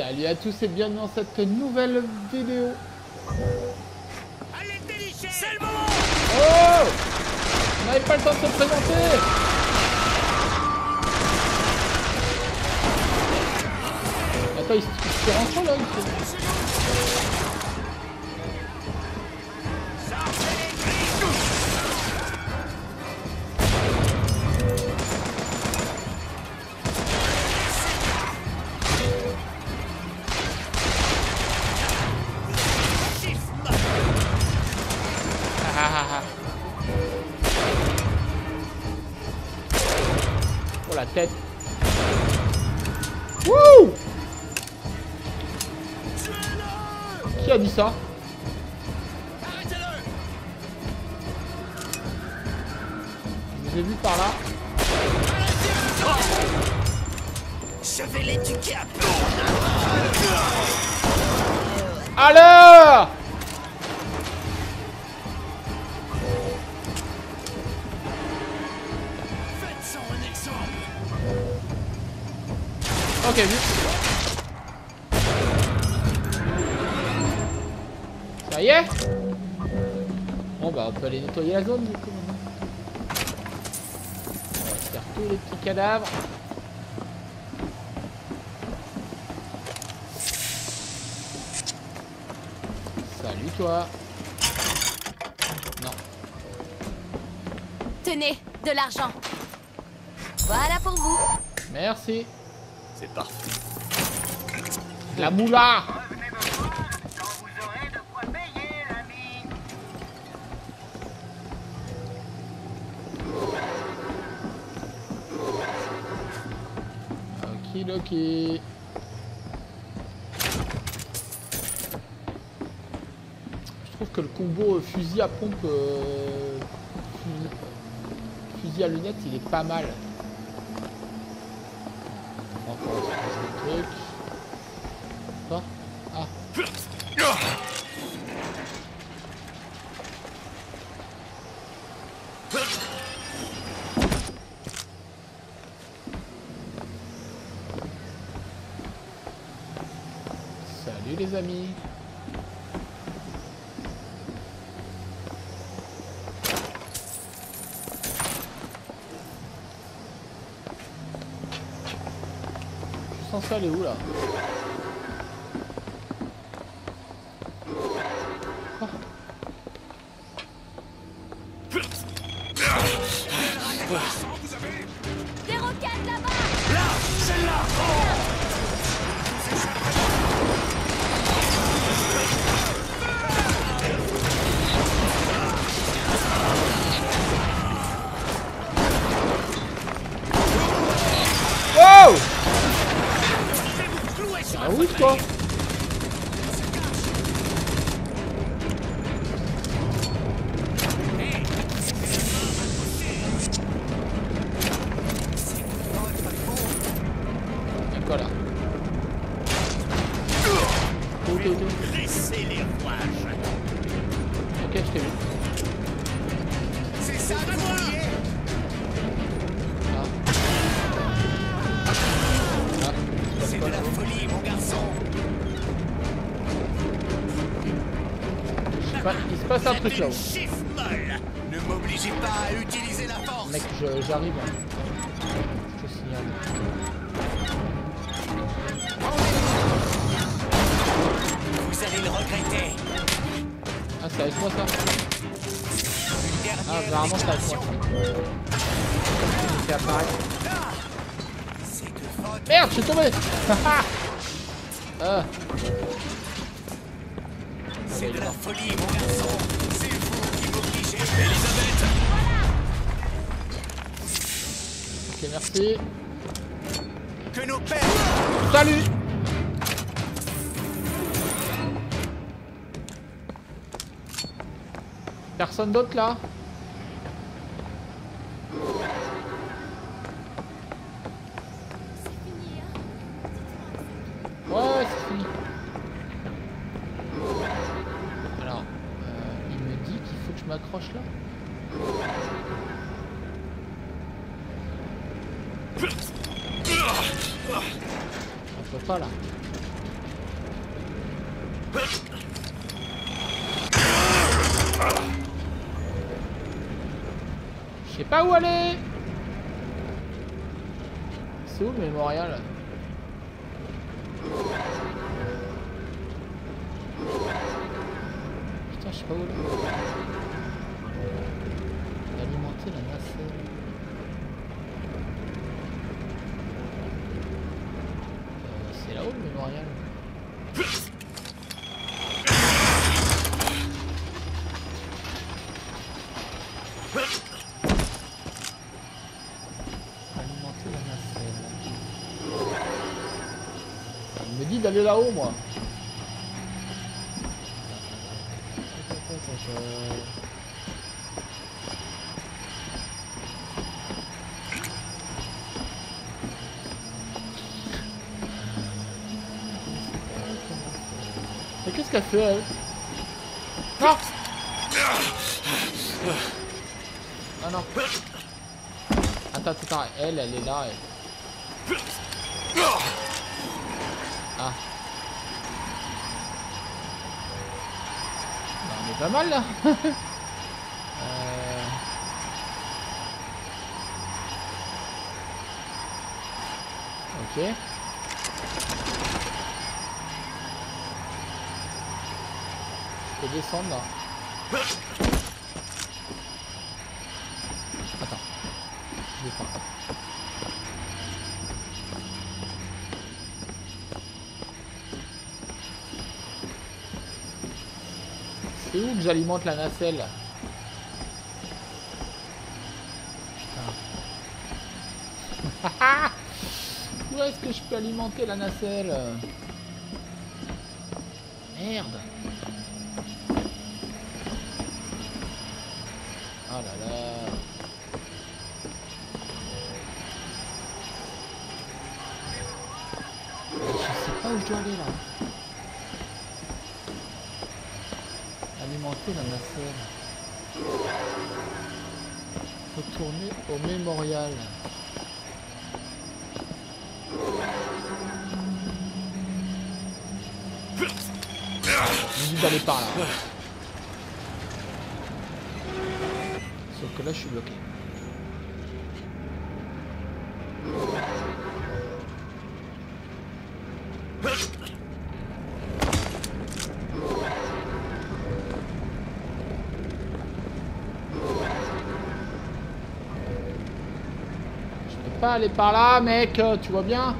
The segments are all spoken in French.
Salut à tous et bienvenue dans cette nouvelle vidéo. Allez C'est le moment. Oh On n'avait pas le temps de se présenter. Attends, il se il se tire entre là il aller nettoyer la zone du coup maintenant. On va faire tous les petits cadavres. Salut toi Non. Tenez, de l'argent. Voilà pour vous. Merci. C'est parfait. La moula Je trouve que le combo euh, fusil à pompe, euh, fusil, fusil à lunettes, il est pas mal. Encore truc. Quoi Ah, salut les amis. Je suis censé truc là-haut. Ne m'obligez pas à utiliser la force Mec, j'arrive. hein. Je te signale. Vous allez le regretter Ah, c'est avec moi ça Ah, apparemment c'est avec moi. C'est apparaître. C'est de votre Merde, je suis tombé Ah, C'est de la folie, mon garçon. Elisabeth ok, merci. Que nos pères Salut Personne d'autre là Ouais, c'est fini. Alors, euh, il me dit qu'il faut que je m'accroche là On peut pas là. Je sais pas où aller C'est où le mémorial Putain, je sais pas où aller. Alimenter la nacelle. Euh, C'est là-haut le mémorial Alimenter la nacelle. Là-haut, moi. Mais qu'est-ce qu'elle fait, elle Non Ah non. Attends, attends, elle, elle est là. Ah. Bah, on est pas mal, là. Euh. Ok. Je peux descendre là. Attends. Je vais pas. C'est où que j'alimente la nacelle Putain. où est-ce que je peux alimenter la nacelle Merde. Oh là là. Je sais pas où je dois aller là. Alimenter la nacelle. Retourner au mémorial. Dit d'aller par là. Sauf que là je suis bloqué. Pas aller par là mec, euh, tu vois bien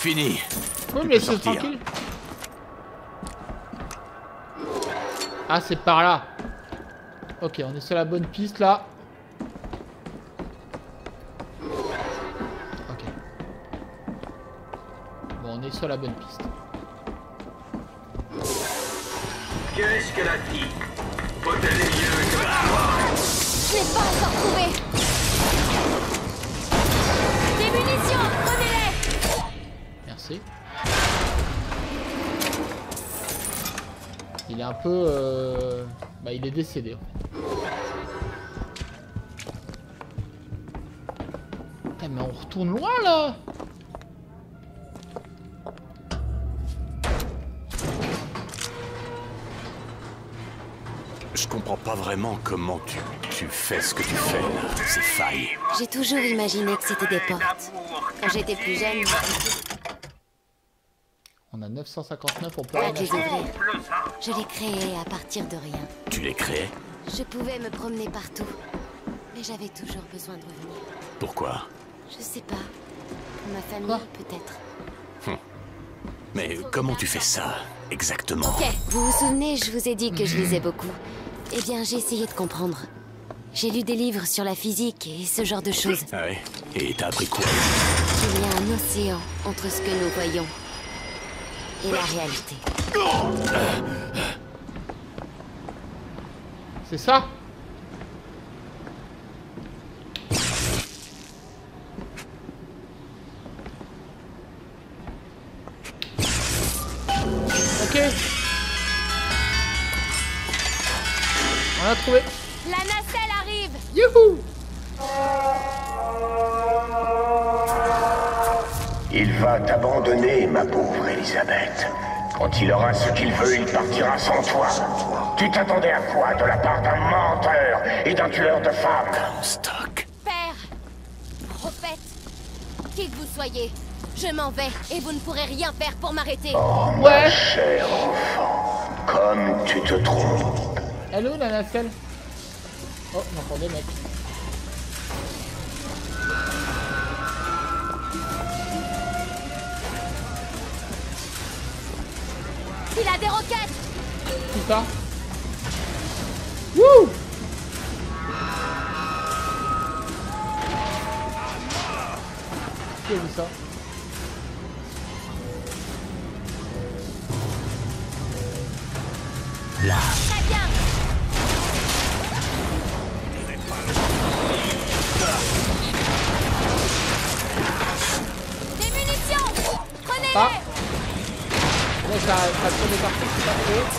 fini. Oui, mais c'est sortir. tranquille. Ah, c'est par là. Ok, on est sur la bonne piste là. Ok. Bon, on est sur la bonne piste. Qu'est-ce qu'elle a dit? Faut aller mieux que toi Je l'ai pas encore trouvé Des munitions Il est un peu... euh, Bah il est décédé. en fait. Putain, mais on retourne loin là Je comprends pas vraiment comment tu, tu fais ce que tu fais là, ces failles. J'ai toujours imaginé que c'était des portes. Quand j'étais plus jeune, 959, on peut pas rien de les acheter. ouvrir. Je les créais à partir de rien. Tu les créais Je pouvais me promener partout. Mais j'avais toujours besoin de revenir. Pourquoi? Je sais pas. Pour ma famille, peut-être. Mais comment tu fais ça, exactement? Ok, vous vous souvenez, je vous ai dit que je lisais beaucoup. Eh bien, j'ai essayé de comprendre. J'ai lu des livres sur la physique et ce genre de choses. Ah ouais Et t'as appris quoi Il y a un océan entre ce que nous voyons et la réalité. C'est ça Ok. On a trouvé. La nacelle arrive Youhou Il va t'abandonner, ma pauvre Elisabeth. Quand il aura ce qu'il veut, il partira sans toi. Tu t'attendais à quoi de la part d'un menteur et d'un tueur de femmes Stock. Père Prophète Qui que vous soyez, je m'en vais et vous ne pourrez rien faire pour m'arrêter. Oh, Ouais. ma chère enfant, comme tu te trompes. Hello la nacelle Oh, j'entends des Il a des roquettes Tout ça. Wouh. Qui a vu ça ça, ça tourne des parties.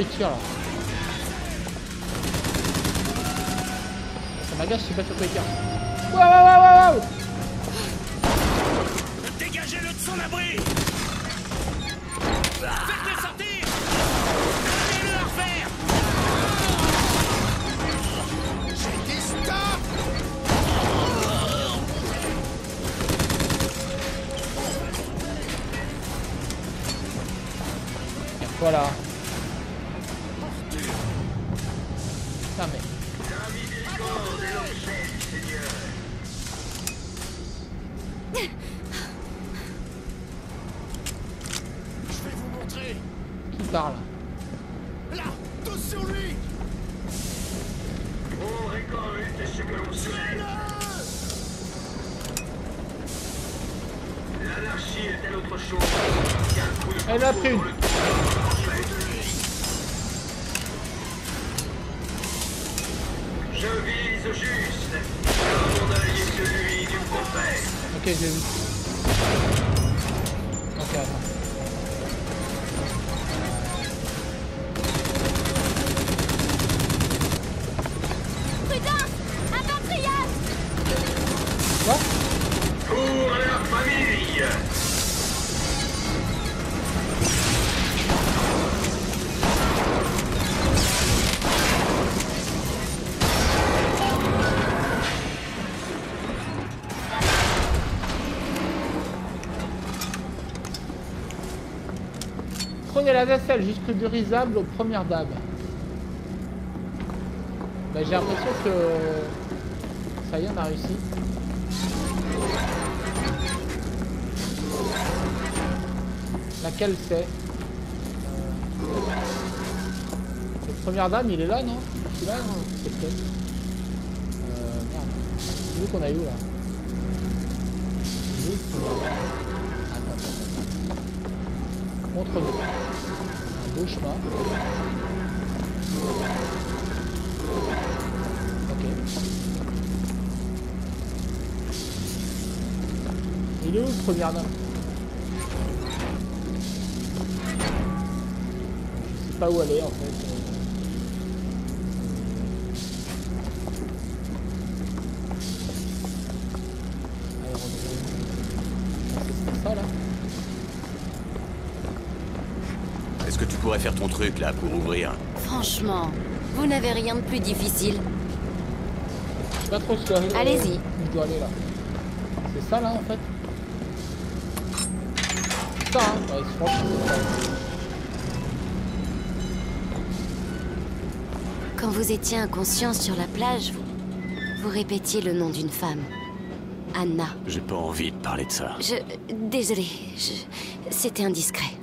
Il tire là. Ça m'agace, sais pas sur quoi il tire. Waouh, waouh, waouh, waouh Dégagez-le de son abri. Faites-le sortir. Allez-le à refaire. J'ai dit stop. Voilà. Jusque du risable aux premières dames. Bah, j'ai l'impression que... Ça y est, on a réussi. Laquelle c'est? Euh, Le première dame, il est là, non? Celui-là, non? C'est peut-être. Merde. C'est qu'on a eu là. Beau chemin. Ok. Il est où le premier dame Je sais pas où aller en fait. Pourrais faire ton truc là pour ouvrir Franchement, vous n'avez rien de plus difficile. Allez-y. où je dois aller là. C'est ça là en fait ça hein Ouais, je pense que c'est ça. Quand vous étiez inconscient sur la plage, vous, vous répétiez le nom d'une femme. Anna. J'ai pas envie de parler de ça. Je... Désolée, je... c'était indiscret.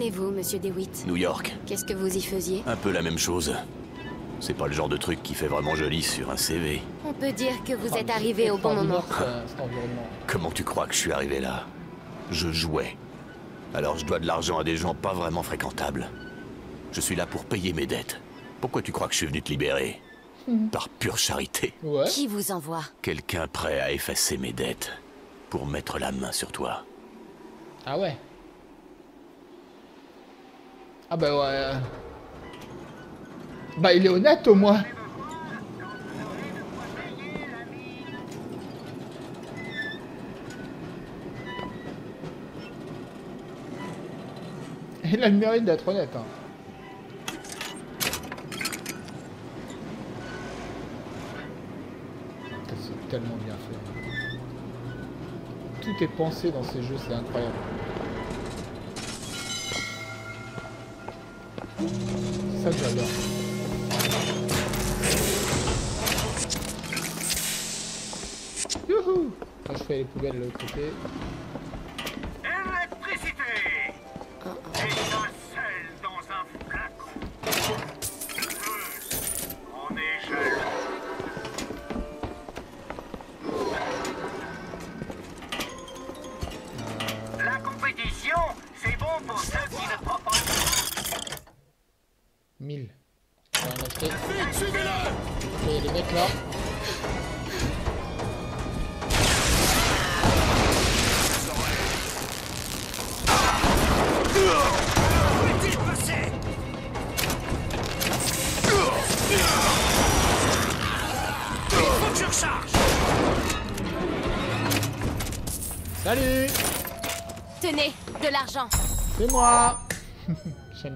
Venez-vous, monsieur DeWitt New York, Qu'est-ce que vous y faisiez un peu la même chose. C'est pas le genre de truc qui fait vraiment joli sur un CV. On peut dire que vous êtes arrivé au bon moment. Comment tu crois que je suis arrivé là? Je jouais. Alors je dois de l'argent à des gens pas vraiment fréquentables. Je suis là pour payer mes dettes. Pourquoi tu crois que je suis venu te libérer? Par pure charité. Ouais. Qui vous envoie? Quelqu'un prêt à effacer mes dettes pour mettre la main sur toi. Ah ouais. Ah bah ouais. Bah il est honnête au moins. Il a le mérite d'être honnête. Hein. C'est tellement bien fait. Tout est pensé dans ces jeux, c'est incroyable. Ça j'adore. Youhou Moi je fais les poubelles de l'autre côté.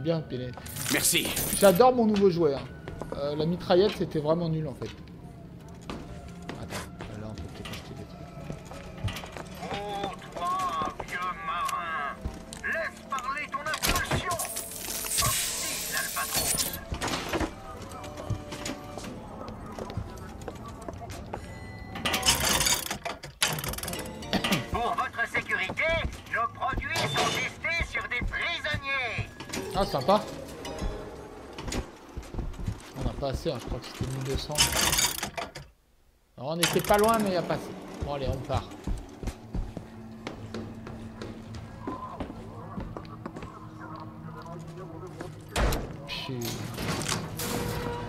Bien. Merci. J'adore mon nouveau hein. Euh, la mitraillette c'était vraiment nul en fait. Ah sympa On n'a pas assez, hein, je crois que c'était 1200. Alors, on était pas loin mais il n'y a pas assez. Bon allez on part. Putain,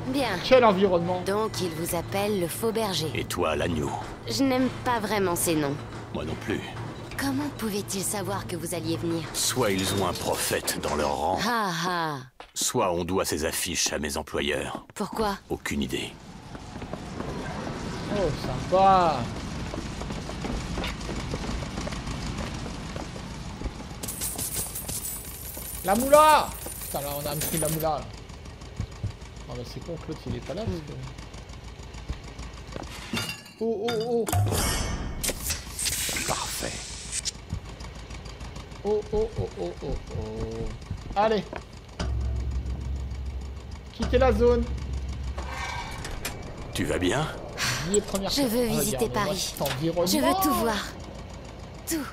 Bien. Quel environnement Donc, il vous appelle le faux berger. Et toi, l'agneau Je n'aime pas vraiment ces noms. Moi non plus. Comment pouvait-il savoir que vous alliez venir Soit ils ont un prophète dans leur rang, Ah ah soit on doit ces affiches à mes employeurs. Pourquoi Aucune idée. Oh sympa La moula Putain là on a pris la moula là. Ah bah c'est con l'autre il est pas là parce que... Oh oh oh Oh oh oh oh oh oh Allez. Quittez la zone. Tu vas bien? Je veux visiter Paris. Je veux tout voir. Tout.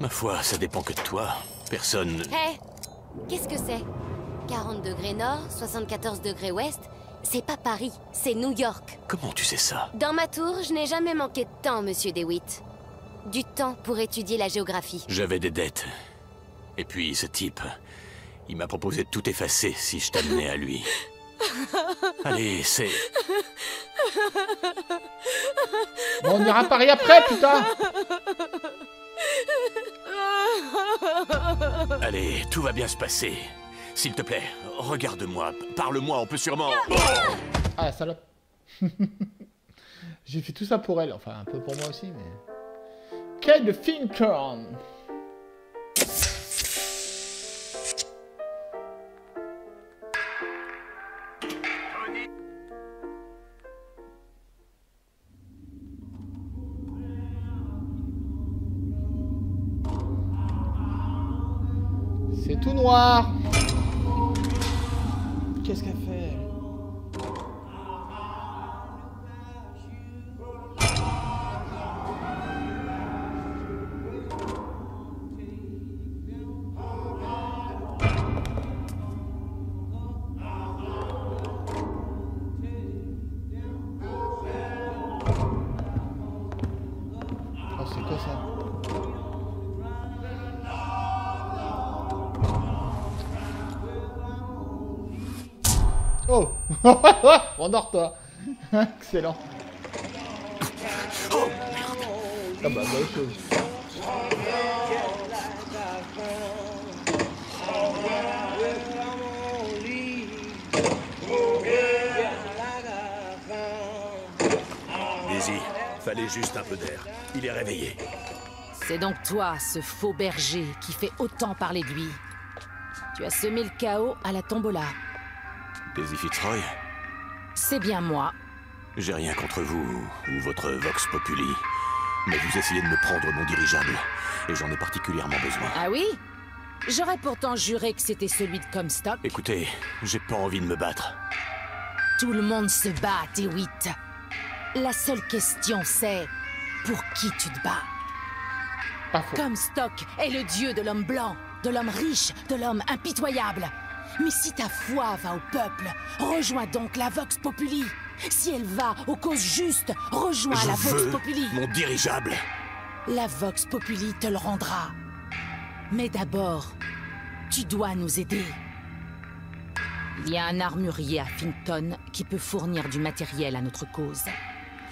Ma foi, ça dépend que de toi. Personne... Hé Qu'est-ce que c'est? 40 degrés nord, 74 degrés ouest C'est pas Paris, c'est New York. Comment tu sais ça? Dans ma tour, je n'ai jamais manqué de temps, monsieur DeWitt. Du temps pour étudier la géographie. J'avais des dettes. Et puis, ce type... Il m'a proposé de tout effacer si je t'amenais à lui. Allez, c'est... Bon, on ira à Paris après, putain. Allez, tout va bien se passer. S'il te plaît, regarde-moi, parle-moi, on peut sûrement... Ah, la salope. J'ai fait tout ça pour elle. Enfin, un peu pour moi aussi, mais... Quai de Fincorn. C'est tout noir. Endors-toi Excellent Oh, Ah bah, bonne chose. Daisy, fallait juste un peu d'air. Il est réveillé. C'est donc toi, ce faux berger, qui fait autant parler de lui. Tu as semé le chaos à la tombola. Daisy Fitzroy C'est bien moi. J'ai rien contre vous ou votre Vox Populi, mais vous essayez de me prendre mon dirigeable, et j'en ai particulièrement besoin. Ah oui? J'aurais pourtant juré que c'était celui de Comstock. Écoutez, j'ai pas envie de me battre. Tout le monde se bat, DeWitt. La seule question c'est pour qui tu te bats? Comstock est le dieu de l'homme blanc, de l'homme riche, de l'homme impitoyable. Mais si ta foi va au peuple, rejoins donc la Vox Populi. Si elle va aux causes justes, rejoins Je la Vox veux Populi. mon dirigeable. La Vox Populi te le rendra. Mais d'abord, tu dois nous aider. Il y a un armurier à Finton qui peut fournir du matériel à notre cause.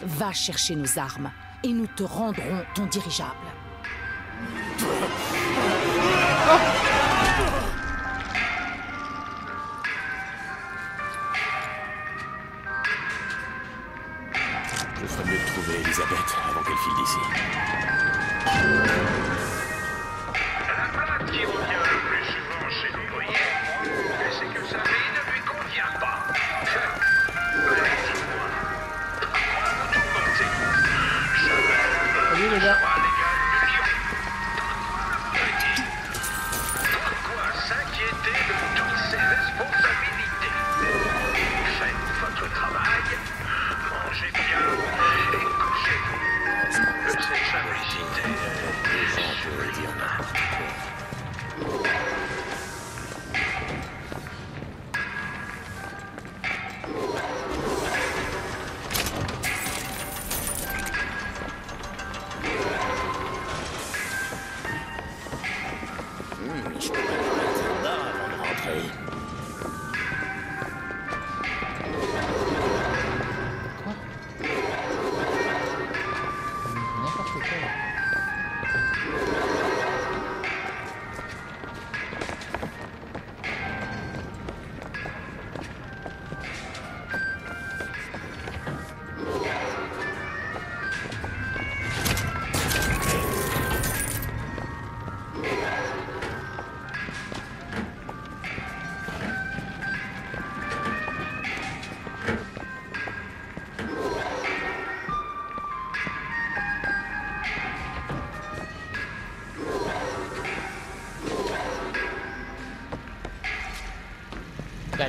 Va chercher nos armes et nous te rendrons ton dirigeable. Elisabeth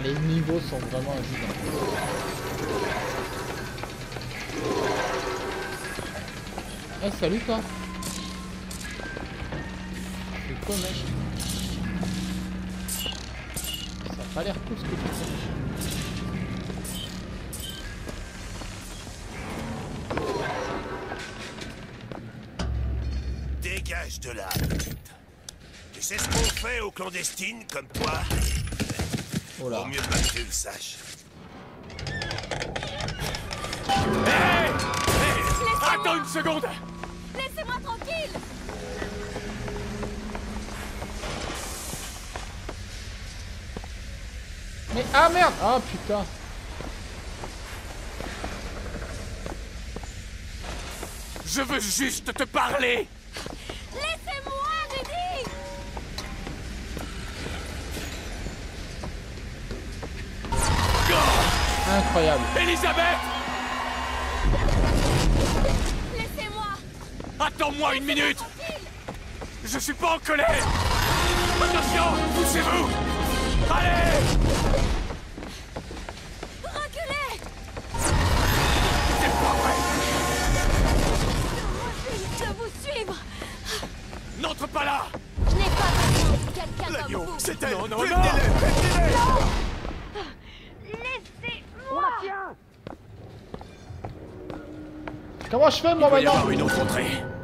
les niveaux sont vraiment évidents. Eh salut toi C'est quoi mec Ça a pas l'air cool ce que tu fais. Dégage de là, petite. Tu sais ce qu'on fait aux clandestines comme toi? Oh là. Vaut mieux pas que tu le saches. Attends une seconde! Laissez-moi tranquille! Mais ah merde! Ah putain! Je veux juste te parler Incroyable. Elisabeth Laissez-moi. Attends-moi une minute. Je suis pas en colère. Attention Poussez-vous. Allez je fais moi Il doit y maintenant avoir une autre entrée.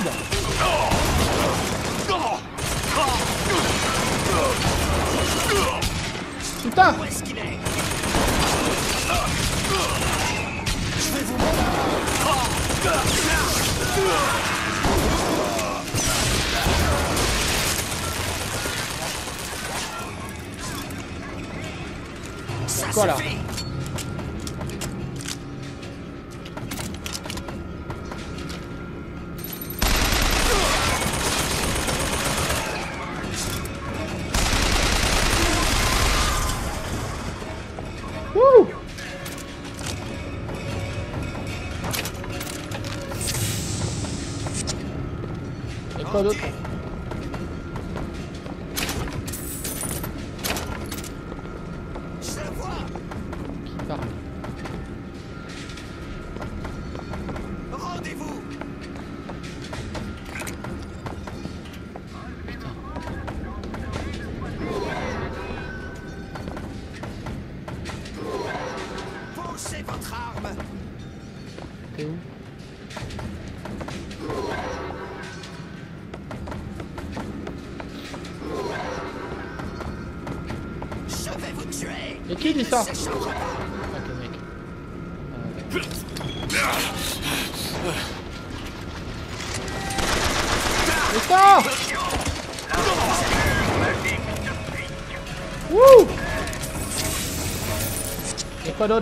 Merde Putain. Où est-ce qu'il est Ça Quoi, là suffit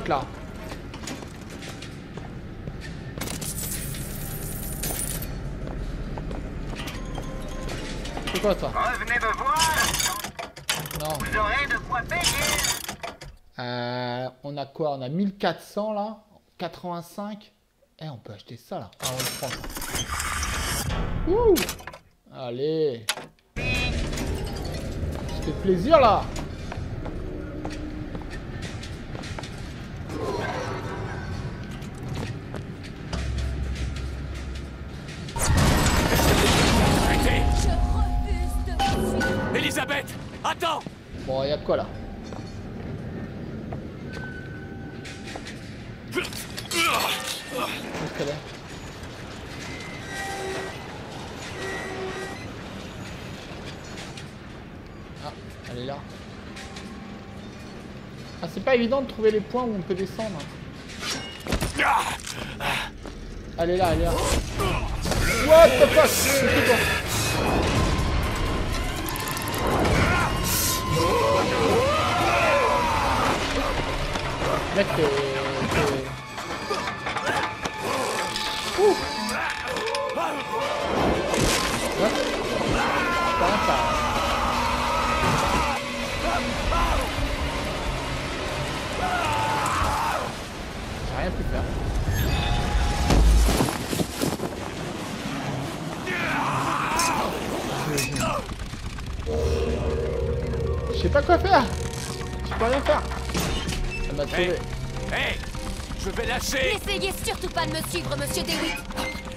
Là C'est quoi ça Revenez me voir, Non. vous aurez de quoi payer. Euh, on a quoi? On a 1400 là? 85 Eh, on peut acheter ça là. Ah, on le prend. ça. Wouh Allez Ça fait plaisir là Arrêtez Elisabeth Attends. Bon, y'a quoi là. Ah, elle est là. Ah, c'est pas évident de trouver les points où on peut descendre. Elle est là, elle est là. What the fuck? Mec, t'es... Ouh. Pas rien, ça. Sais pas quoi faire. Je peux rien faire. Elle m'a sauvé. Hé Je vais lâcher N'essayez surtout pas de me suivre, monsieur DeWitt.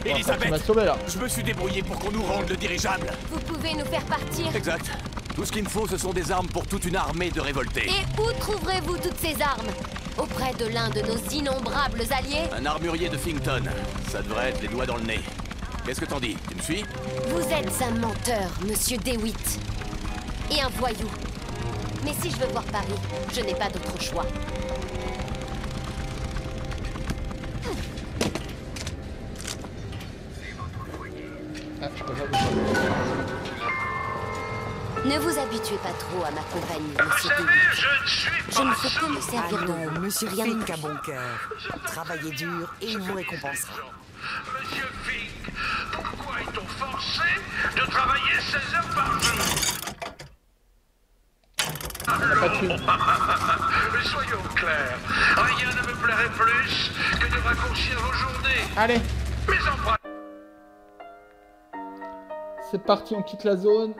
Elisabeth m'as sauvé là. Je me suis débrouillé pour qu'on nous rende le dirigeable Vous pouvez nous faire partir. Exact. Tout ce qu'il me faut, ce sont des armes pour toute une armée de révoltés. Et où trouverez-vous toutes ces armes? Auprès de l'un de nos innombrables alliés? Un armurier de Fington. Ça devrait être les doigts dans le nez. Qu'est-ce que t'en dis? Tu me suis? Vous êtes un menteur, monsieur DeWitt. Et un voyou. Mais si je veux voir Paris, je n'ai pas d'autre choix. Ah, je peux pas vous Ne vous habituez pas trop à ma compagnie, Vous monsieur savez, DeWitt. je ne suis Je ne pas fais que me servir de vous. Monsieur Rien de Fink a bon cœur. Travaillez dur et il vous récompensera. Monsieur Fink, pourquoi est-on forcé de travailler 16 heures par jour Pas de thune. Mais soyons clairs, rien ne me plairait plus que de raccourcir vos journées. Allez, Mais en pratique, c'est parti, on quitte la zone.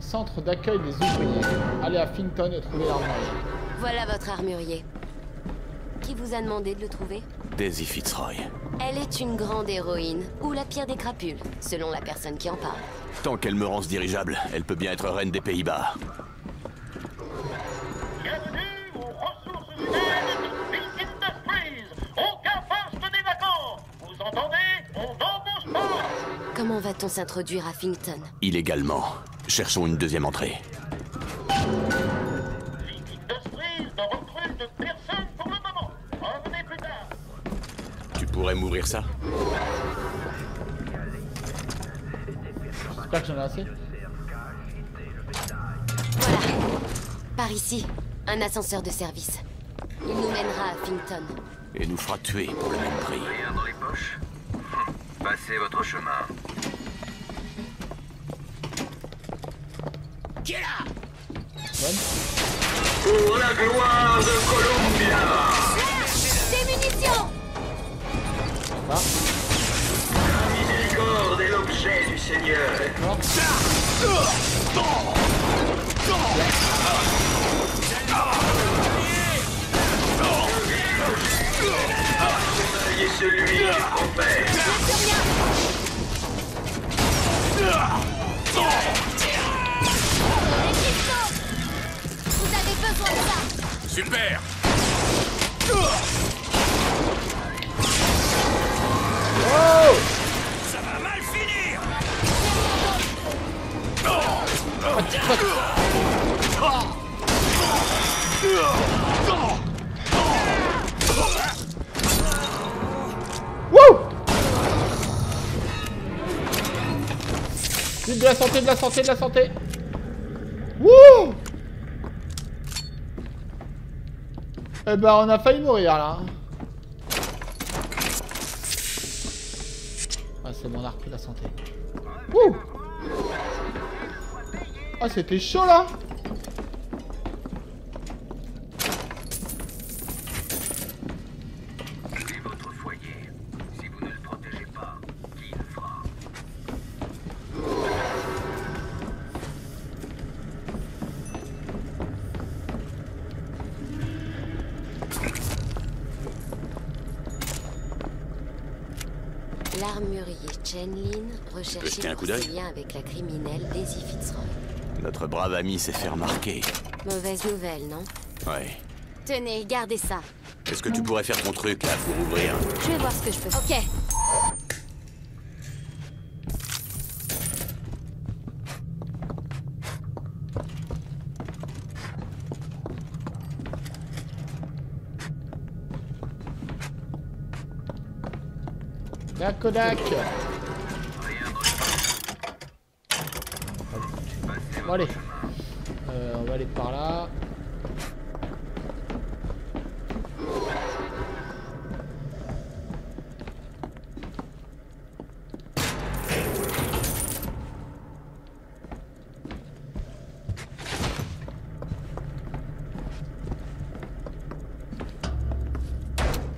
Centre d'accueil des ouvriers. Allez à Finton et trouvez l'armoire. Voilà votre armurier. Qui vous a demandé de le trouver Daisy Fitzroy. Elle est une grande héroïne, ou la pire des crapules, selon la personne qui en parle. Tant qu'elle me rend ce dirigeable, elle peut bien être reine des Pays-Bas. Comment va-t-on s'introduire à Fington? Illégalement. Cherchons une deuxième entrée. Tu pourrais m'ouvrir ça J'espère que j'en ai assez. Voilà. Par ici, un ascenseur de service. Il nous mènera à Fington. Et nous fera tuer pour le même prix. Rien dans les poches Passez votre chemin. Bonne. pour la gloire de Columbia Des munitions Ah, La miséricorde est l'objet du Seigneur. celui du. Vous avez besoin de ça Super Ça va mal finir Wouh Vite, de la santé, de la santé, de la santé Wouh Eh ben, on a failli mourir, là. Ah, c'est mon arc, la santé. Wouh Ah, c'était chaud, là Chenlin recherché jeter un coup d'œil liens avec la criminelle Daisy Fitzroy. Notre brave ami s'est fait remarquer. Mauvaise nouvelle, non Ouais. Tenez, gardez ça. Est-ce que tu pourrais faire ton truc, là, pour ouvrir Je vais voir ce que je peux faire. Ok. Kodak Allez Euh, On va aller par là.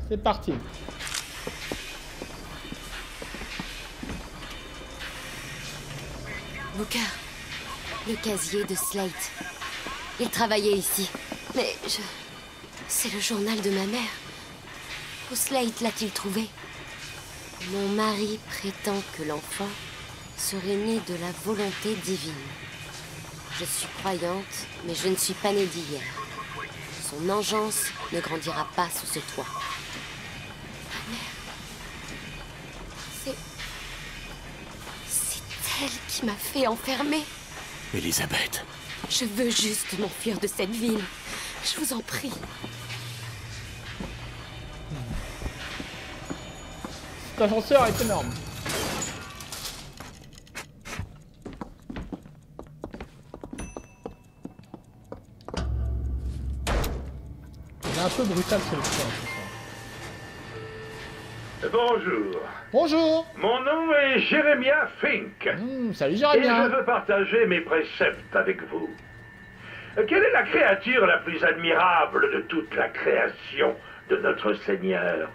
C'est parti. Le casier de Slate. Il travaillait ici. Mais je... C'est le journal de ma mère. Où Slate l'a-t-il trouvé? Mon mari prétend que l'enfant serait né de la volonté divine. Je suis croyante, mais je ne suis pas née d'hier. Son engeance ne grandira pas sous ce toit. Ma mère... C'est... C'est elle qui m'a fait enfermer. Elisabeth. Je veux juste m'enfuir de cette ville. Je vous en prie. Cet ascenseur est énorme. Il est un peu brutal ce soir. Bonjour. Bonjour Mon nom est Jérémia Fink. Hmm, Salut Et je Jérémia veux partager mes préceptes avec vous. Quelle est la créature la plus admirable de toute la création de notre Seigneur?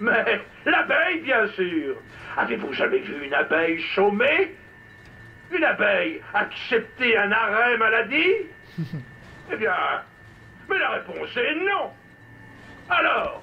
Mais l'abeille, bien sûr. Avez-vous jamais vu une abeille chômer? Une abeille accepter un arrêt maladie? Eh bien, mais la réponse est non. Alors,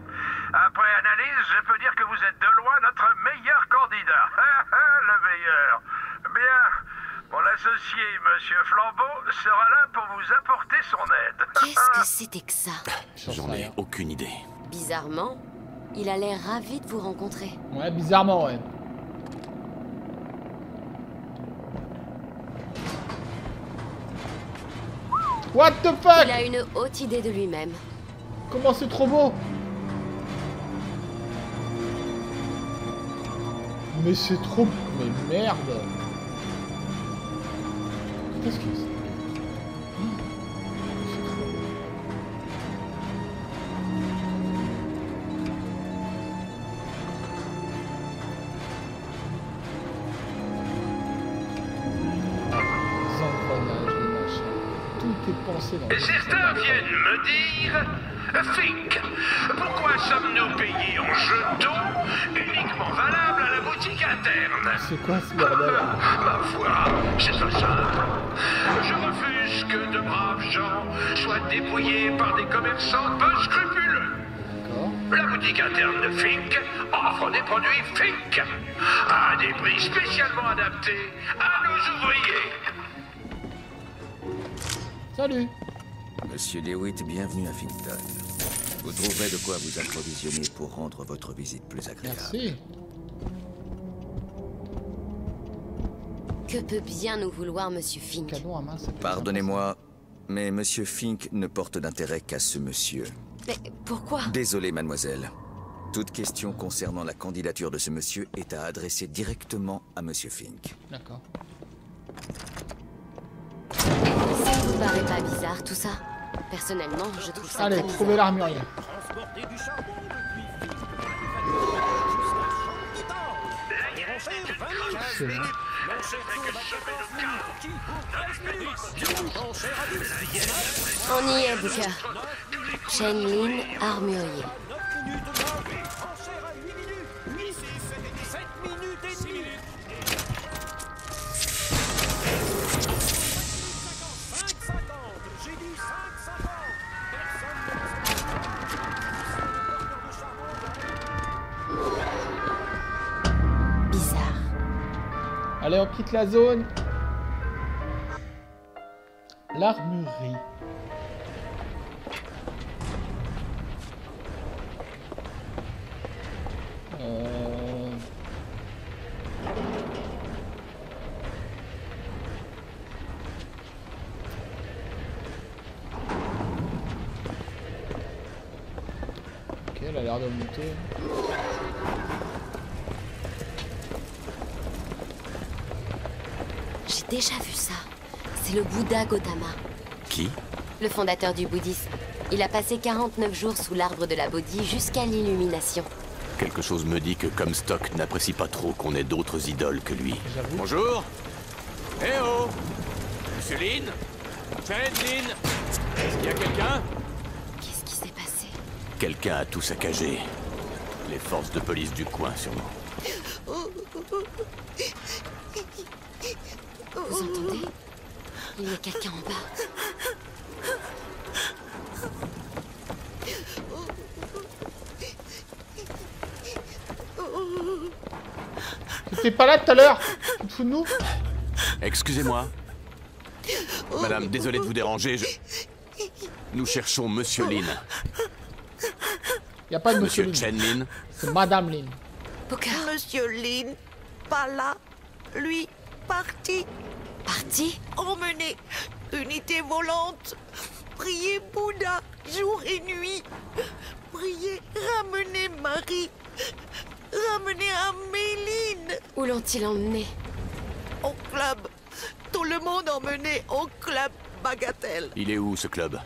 après analyse, je peux dire que vous êtes de loin notre meilleur candidat. Le meilleur. Bien, mon associé, Monsieur Flambeau, sera là pour vous apporter son aide. Qu'est-ce que c'était que ça? J'en ai aucune idée. Bizarrement, il a l'air ravi de vous rencontrer. Ouais, bizarrement, ouais. What the fuck? Il a une haute idée de lui-même. Comment c'est trop beau? Mais c'est trop... Mais merde. Qu'est-ce que c'est C'est quoi ce bordel Ma foi, c'est très simple. Je refuse que de braves gens soient dépouillés par des commerçants peu scrupuleux. la boutique interne de Fink offre des produits Fink à des prix spécialement adaptés à nos ouvriers. Salut Monsieur DeWitt, bienvenue à Finkton. Vous trouverez de quoi vous approvisionner pour rendre votre visite plus agréable. Merci. Que peut bien nous vouloir Monsieur Fink Pardonnez-moi, mais Monsieur Fink ne porte d'intérêt qu'à ce monsieur. Mais pourquoi? Désolé, mademoiselle. Toute question concernant la candidature de ce monsieur est à adresser directement à Monsieur Fink. D'accord. Ça ne vous paraît pas bizarre tout ça? Personnellement, je trouve ça Allez, bizarre. l'armurier. On fait 20 minutes. C'est bon. L'enchère tourne à 14 minutes. Qui pour 13 minutes. L'enchère à 10. On y est, Booker. Chen Lin, armurier. On quitte la zone. L'armurerie. Gautama, Qui? Le fondateur du bouddhisme. Il a passé 49 jours sous l'arbre de la Bodhi jusqu'à l'illumination. Quelque chose me dit que Comstock n'apprécie pas trop qu'on ait d'autres idoles que lui. Bonjour Eh oh Monsieur Lin Chen Lin Est-ce qu'il y a quelqu'un? Qu'est-ce qui s'est passé? Quelqu'un a tout saccagé. Les forces de police du coin, sûrement. Vous entendez? Il y a quelqu'un en bas. T'étais pas là tout à l'heure Tu te fous de nous Excusez-moi. Madame, désolé de vous déranger, je... Nous cherchons Monsieur Lin. Y a pas de monsieur, Monsieur Lin. Chen Lin C'est Madame Lin. Booker, Monsieur Lin, pas là. Lui, parti, parti? Emmené. Unité volante. Priez Bouddha, jour et nuit. Priez, ramenez Marie. Ramenez Améline Où l'ont-ils emmené au club. Tout le monde emmené au club Bagatelle. Il est où ce club?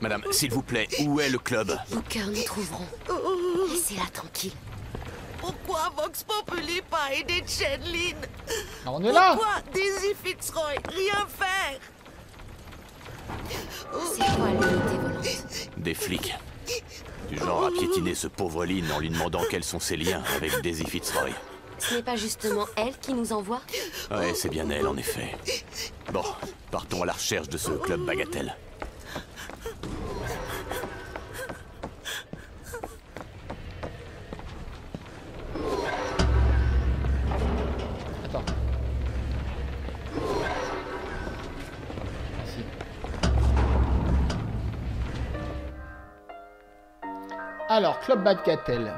Madame, s'il vous plaît, où est le club? Booker, nous trouverons. Laissez-la tranquille. Pourquoi Vox Populi pas aider Chen Lin Ah, on est là Pourquoi Daisy Fitzroy rien faire C'est quoi l'unité volante Des flics. Du genre à piétiner ce pauvre Lin en lui demandant quels sont ses liens avec Daisy Fitzroy. Ce n'est pas justement elle qui nous envoie Ouais, c'est bien elle, en effet. Bon, partons à la recherche de ce club bagatelle. Alors, Club Badgatel.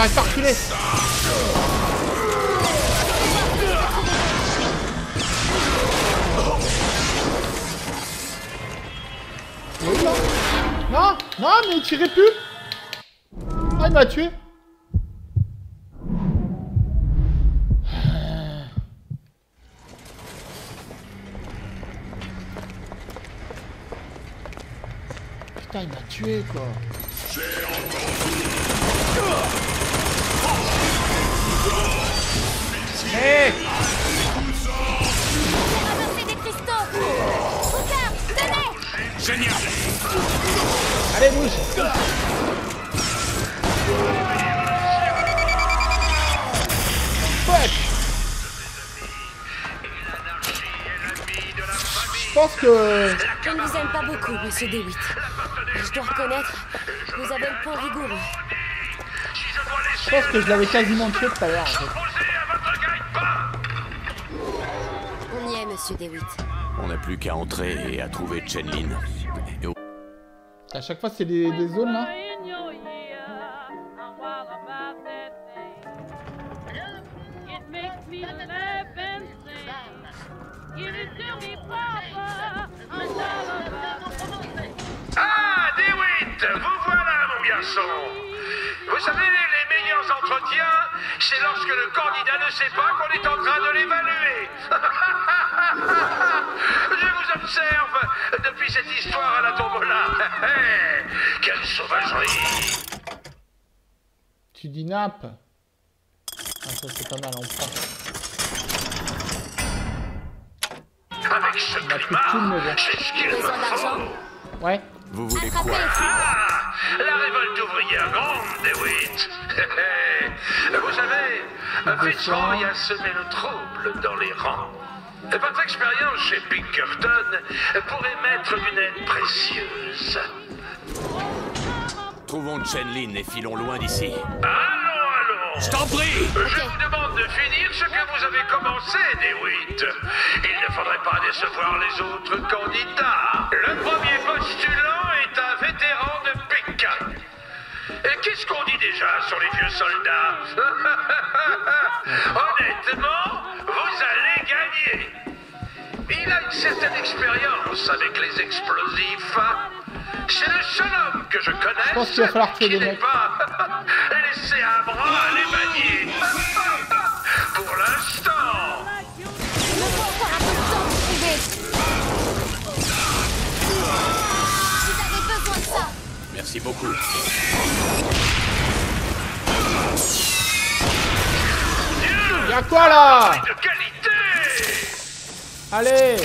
j'arrive pas à reculer non. non Non, mais il tirait plus. Ah, il m'a tué. Putain, il m'a tué, quoi. Monsieur DeWitt. Je dois reconnaître, vous avez le point rigoureux. Je pense que je l'avais quasiment tué tout à l'heure en fait. On y est, monsieur DeWitt. On n'a plus qu'à entrer et à trouver Chenlin. Au- À chaque fois c'est des, des zones là. Ah, Vous voilà, mon garçon. Vous savez, les meilleurs entretiens, c'est lorsque le candidat ne sait pas qu'on est en train de l'évaluer. Je vous observe depuis cette histoire à la tombola. Quelle sauvagerie Tu dis nappe. Ah ça c'est pas mal, on prend. Avec ce climat, c'est ce qu'il me Besoin d'argent faut. Ouais. Vous voulez Attrapez quoi Ah, la révolte ouvrière grande, DeWitt. Vous savez, Fitzroy a semé le trouble dans les rangs. Votre expérience chez Pinkerton pourrait m'être d'une aide précieuse. Trouvons Chenlin et filons loin d'ici. Allons Je prie Je vous demande de finir ce que vous avez commencé, DeWitt. Il ne faudrait pas décevoir les autres candidats. Le premier postulant est un vétéran de Pékin. Et qu'est-ce qu'on dit déjà sur les vieux soldats? Honnêtement, vous allez gagner. Il a une certaine expérience avec les explosifs. C'est le seul homme que je connaisse Je pense qu'il va falloir tuer des n'est mecs. pas laissé un bras à les manier. Pour l'instant. Il me faut encore un peu de temps pour trouver. Vous avez besoin de ça Merci beaucoup. Y'a quoi là? De qualité Allez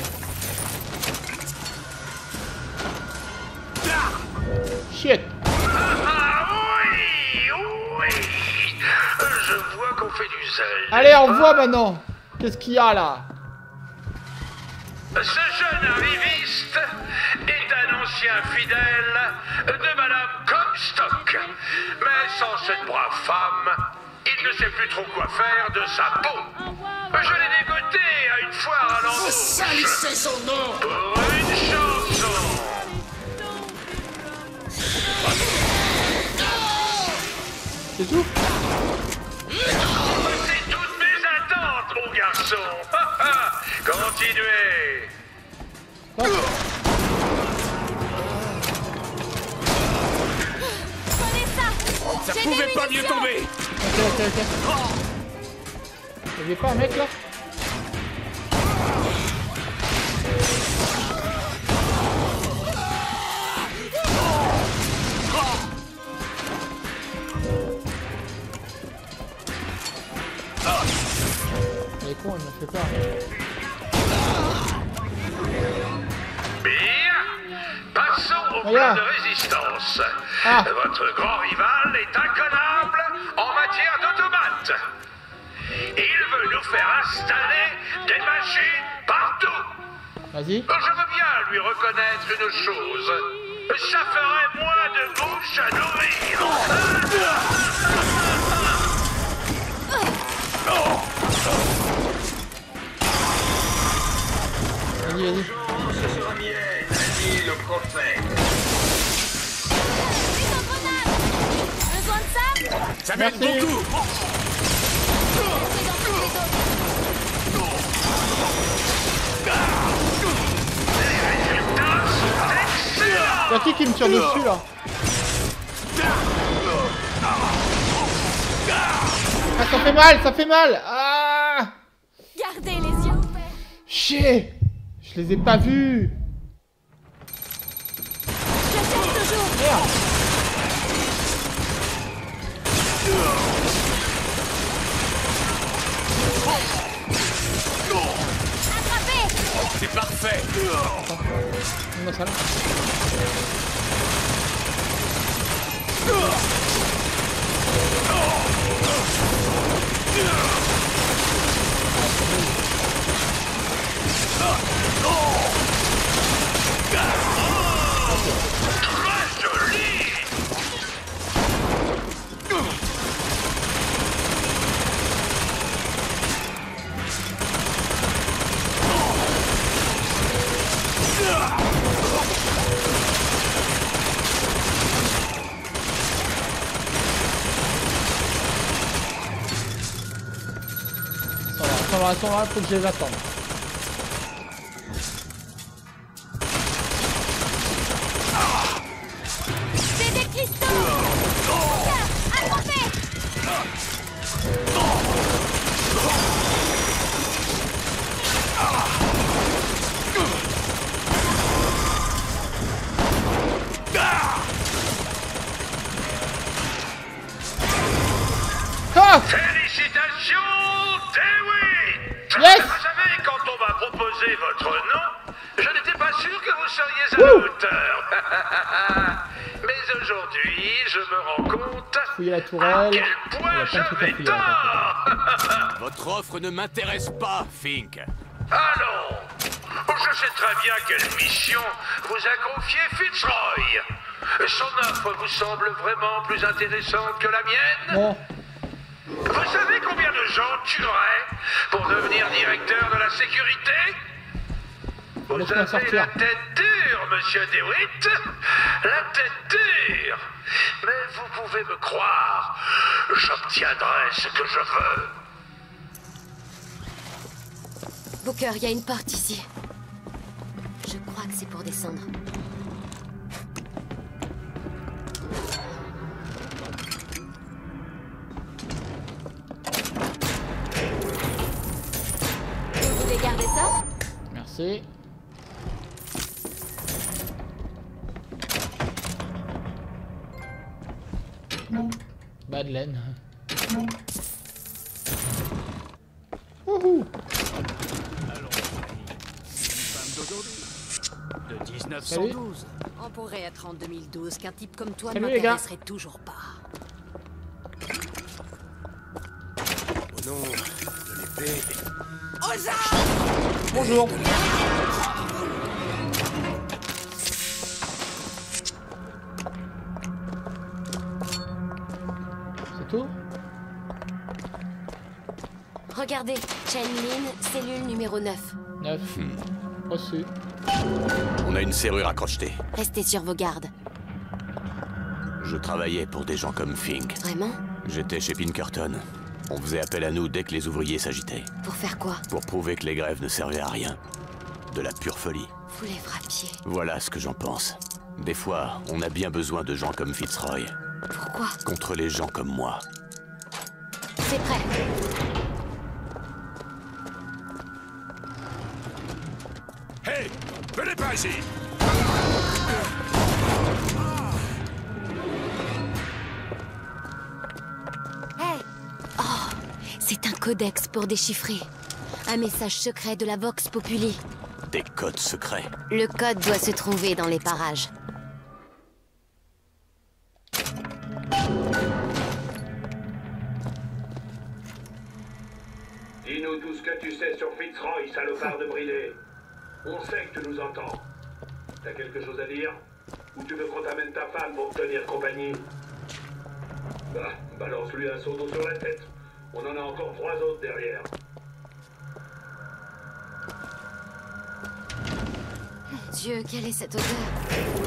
zèle. Allez, on voit maintenant Qu'est-ce qu'il y a là? Ce jeune arriviste est un ancien fidèle de Madame Comstock. Mais sans cette brave femme, il ne sait plus trop quoi faire de sa peau. Je l'ai dégoté à une foire à l'embauche. Salissez son nom Pour une chanson. C'est tout C'est toutes mes attentes, mon garçon. Continuez. Quoi Prenez ça Ça pouvait pas mieux tomber Ok, ok, ok. Y'avait pas un mec là? Con, elle m'a fait peur. Bien. Passons au plan de résistance. Ah. Votre grand rival est incollable en matière d'automates. Il veut nous faire installer des machines partout. Vas-y. Je veux bien lui reconnaître une chose. Ça ferait moins de bouche à nourrir. Besoin de ça tous les autres. Y'a qui qui me tire dessus là Ah ça fait mal, ça fait mal. Ah. Gardez les yeux ouverts. Chier Je les ai pas vus Je toujours C'est parfait. Ça va, ça va, ça va, faut que je les attende. C'est m'intéresse pas, Fink. Allons Je sais très bien quelle mission vous a confiée Fitzroy. Son offre vous semble vraiment plus intéressante que la mienne Bon, Vous savez combien de gens tueraient pour devenir directeur de la sécurité? Vous Laisse-moi avez sortir. la tête dure, monsieur DeWitt La tête dure Mais vous pouvez me croire, j'obtiendrai ce que je veux. Booker, il y a une porte ici. Je crois que c'est pour descendre. Vous voulez garder ça? Merci. Madeleine. Wouhou De 1912. On pourrait être en 2012 qu'un type comme toi ne m'intéresserait toujours pas. Au nom de l'épée. Bonjour C'est tout? Regardez, Chen Lin, cellule numéro 9. 9. On a une serrure à crocheter. Restez sur vos gardes. Je travaillais pour des gens comme Fink. Vraiment? J'étais chez Pinkerton. On faisait appel à nous dès que les ouvriers s'agitaient. Pour faire quoi? Pour prouver que les grèves ne servaient à rien. De la pure folie. Vous les frappiez. Voilà ce que j'en pense. Des fois, on a bien besoin de gens comme Fitzroy. Pourquoi? Contre les gens comme moi. C'est prêt. Hey Oh C'est un codex pour déchiffrer. Un message secret de la Vox Populi. Des codes secrets. Le code doit se trouver dans les parages. On sait que tu nous entends. T'as quelque chose à dire? Ou tu veux qu'on t'amène ta femme pour te tenir compagnie? Bah, balance-lui un seau d'eau sur la tête. On en a encore trois autres derrière. Mon Dieu, quelle est cette odeur?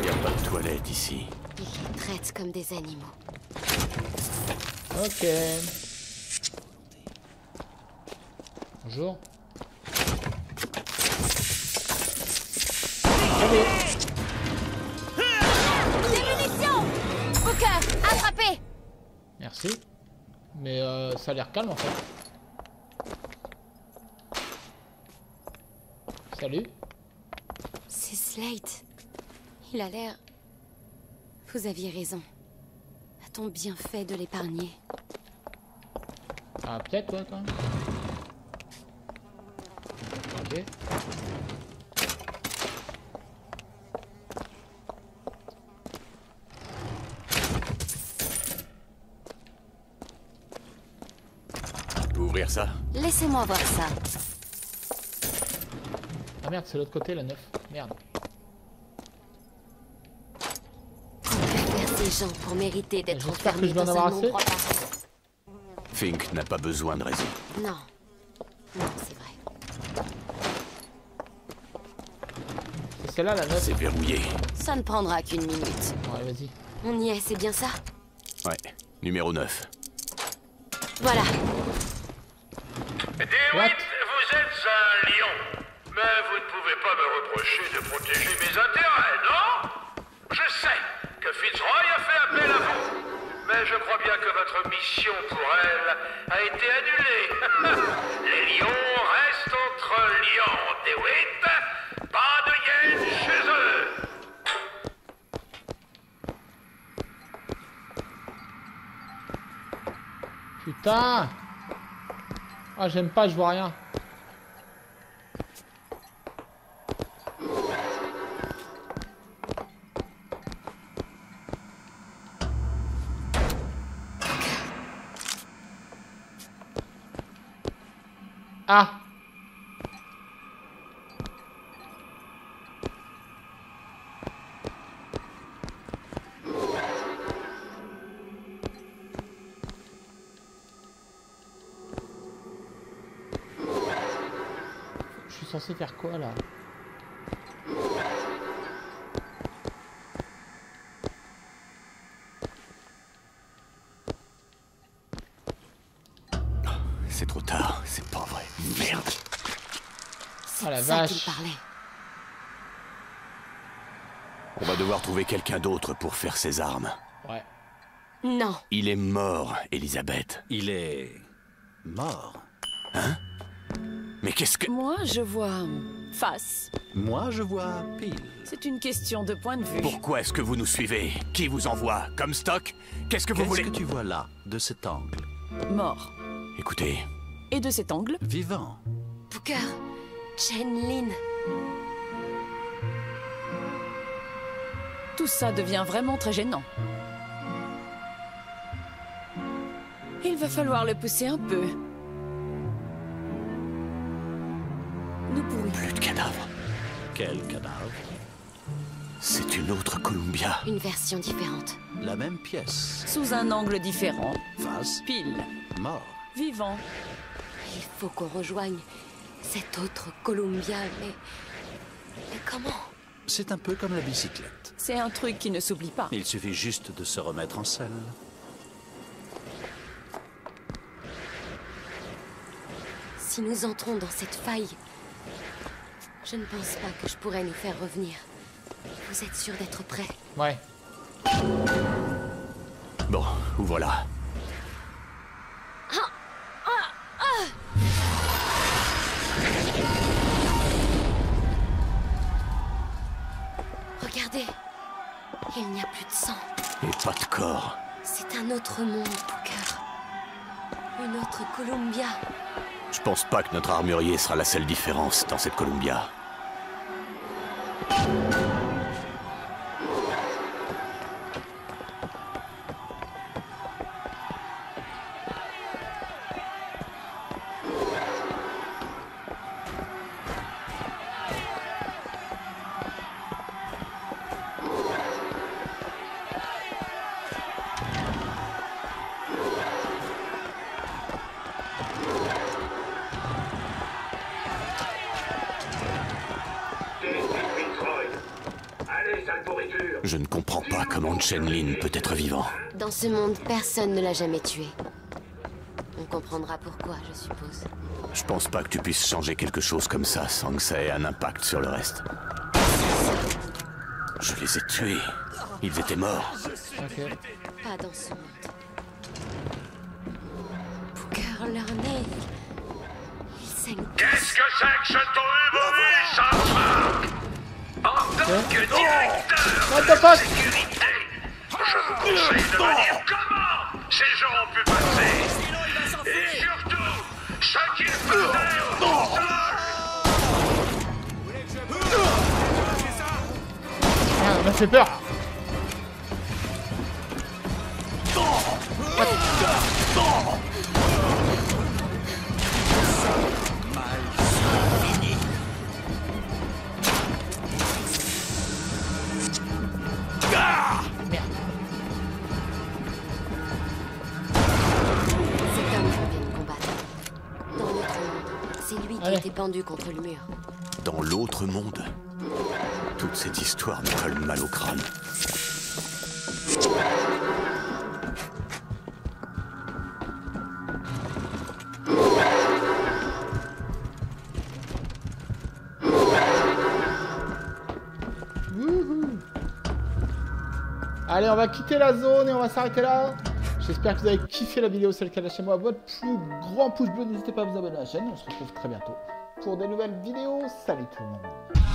Y a pas de toilette ici. Ils les traitent comme des animaux. Ok. Bonjour. Des munitions Booker, attrapez Merci. Mais euh, ça a l'air calme en fait. Salut. C'est Slate. Il a l'air... Vous aviez raison. A-t-on bien fait de l'épargner Ah, peut-être, toi, toi. Ok. Tu peux ouvrir ça Laissez-moi voir ça. Ah merde, c'est l'autre côté, la 9. Merde. Ces gens pour mériter d'être enfermés dans avoir un assez. Fink n'a pas besoin de raison. Non. Non, c'est vrai. C'est celle-là, la 9. C'est verrouillé. Ça ne prendra qu'une minute. Ouais, vas-y. On y est, c'est bien ça? Ouais. Numéro 9. Voilà. DeWitt, vous êtes un lion. Mais vous ne pouvez pas me reprocher de protéger mes intérêts, non? Je sais que Fitzroy a fait appel à vous. Mais je crois bien que votre mission pour elle a été annulée. Les lions restent entre lions, DeWitt. Pas de hyènes chez eux. Putain Ah, j'aime pas, je vois rien. Ah Quoi là C'est trop tard, c'est pas vrai. Merde. Ah la vache. On va devoir trouver quelqu'un d'autre pour faire ses armes. Ouais. Non. Il est mort, Elisabeth. Il est mort. Mais qu'est-ce que... Moi, je vois face. Moi, je vois pile. C'est une question de point de vue. Pourquoi est-ce que vous nous suivez? Qui vous envoie? Comme stock? Qu'est-ce que vous Qu'est-ce voulez que tu vois là, de cet angle? Mort. Écoutez, Et de cet angle? Vivant. Booker. Chen Lin. Tout ça devient vraiment très gênant. Il va falloir le pousser un peu. Quel cadavre C'est une autre Columbia. Une version différente. La même pièce. Sous un angle différent. Face, Pile. mort. Vivant. Il faut qu'on rejoigne cette autre Columbia, mais... Mais comment? C'est un peu comme la bicyclette. C'est un truc qui ne s'oublie pas. Il suffit juste de se remettre en selle. Si nous entrons dans cette faille, je ne pense pas que je pourrais nous faire revenir. Vous êtes sûr d'être prêts Ouais. Bon, ouvre-la. Regardez Il n'y a plus de sang. Et pas de corps. C'est un autre monde, Booker. Une autre Columbia. Je pense pas que notre armurier sera la seule différence dans cette Columbia. Allez, pas comment Chen Lin peut être vivant. Dans ce monde, personne ne l'a jamais tué. On comprendra pourquoi, je suppose. Je pense pas que tu puisses changer quelque chose comme ça sans que ça ait un impact sur le reste. Je les ai tués. Ils étaient morts. Pas dans ce monde. Booker, leur nez, il, il saigne. Qu'est-ce que c'est que ce truc, ça En tant que directeur What de sécurité, je vous conseille de me dire comment ces gens ont pu passer. Et surtout, ce qu'ils faisaient au sol. Merde, ça m'a fait peur. Était pendu contre le mur. Dans l'autre monde Toute cette histoire me colle mal au crâne. Wouhou. Allez, on va quitter la zone et on va s'arrêter là. J'espère que vous avez kiffé la vidéo, c'est le cas lâchez moi. Votre plus grand pouce bleu, n'hésitez pas à vous abonner à la chaîne, on se retrouve très bientôt pour des nouvelles vidéos. Salut tout le monde